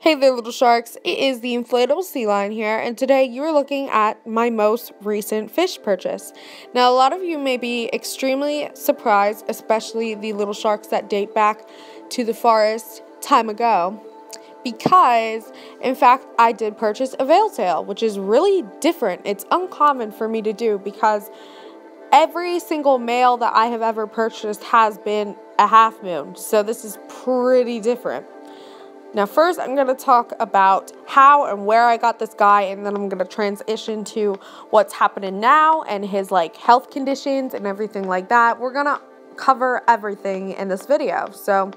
Hey there, little sharks. It is the inflatable sea lion here, and today you are looking at my most recent fish purchase. Now, a lot of you may be extremely surprised, especially the little sharks that date back to the forest time ago, because in fact, I did purchase a veil tail, which is really different. It's uncommon for me to do because every single male that I have ever purchased has been a half moon, so this is pretty different. Now, first, I'm going to talk about how and where I got this guy, and then I'm going to transition to what's happening now and his like health conditions and everything like that. We're going to cover everything in this video. So,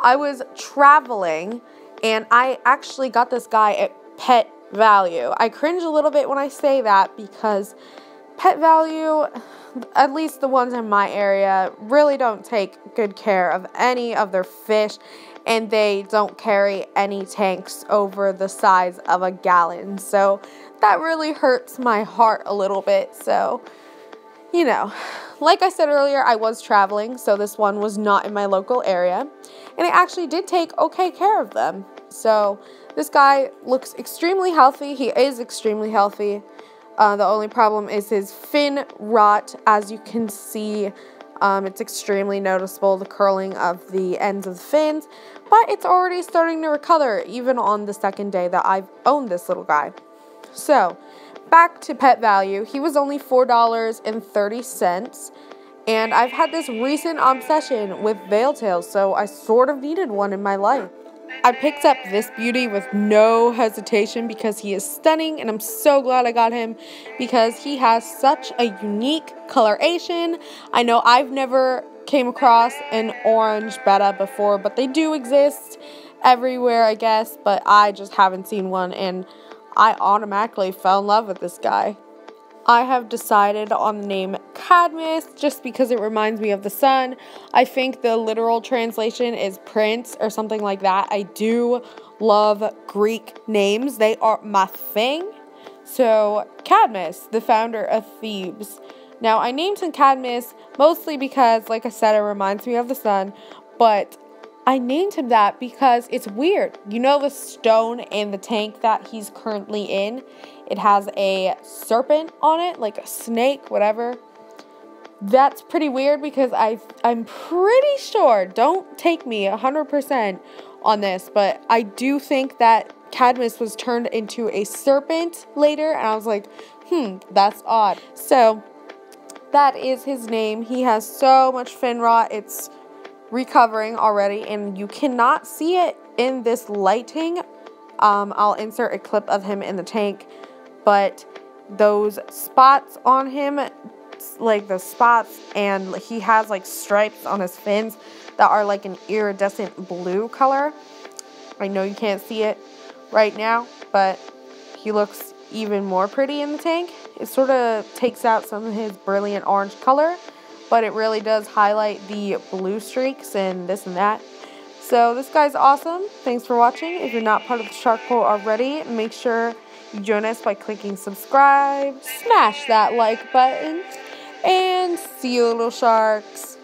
I was traveling and I actually got this guy at Pet Valu. I cringe a little bit when I say that because Pet Valu, at least the ones in my area, really don't take good care of any of their fish and they don't carry any tanks over the size of a gallon. So that really hurts my heart a little bit. So, you know, like I said earlier, I was traveling, so this one was not in my local area, and I actually did take okay care of them. So this guy looks extremely healthy. He is extremely healthy. Uh, the only problem is his fin rot, as you can see um, it's extremely noticeable, the curling of the ends of the fins, but it's already starting to recover even on the second day that I've owned this little guy. So, back to Pet Valu. He was only $4.30, and I've had this recent obsession with veil tails, so I sort of needed one in my life. I picked up this beauty with no hesitation because he is stunning and I'm so glad I got him because he has such a unique coloration. I know I've never came across an orange betta before, but they do exist everywhere, I guess, but I just haven't seen one and I automatically fell in love with this guy. I have decided on the name Cadmus just because it reminds me of the sun. I think the literal translation is prince or something like that. I do love Greek names, they are my thing. So, Cadmus, the founder of Thebes. Now, I named him Cadmus mostly because, like I said, it reminds me of the sun, but I named him that because it's weird. You know the stone in the tank that he's currently in? It has a serpent on it, like a snake, whatever. That's pretty weird because I I'm pretty sure, don't take me 100% on this, but I do think that Cadmus was turned into a serpent later and I was like, "Hmm, that's odd." So, that is his name. He has so much fin rot. It's recovering already, and you cannot see it in this lighting. Um, I'll insert a clip of him in the tank, but those spots on him, like the spots, and he has like stripes on his fins that are like an iridescent blue color. I know you can't see it right now, but he looks even more pretty in the tank. It sort of takes out some of his brilliant orange color but it really does highlight the blue streaks and this and that. So this guy's awesome. Thanks for watching. If you're not part of the Shark Pool already, make sure you join us by clicking subscribe, smash that like button, and see you little sharks.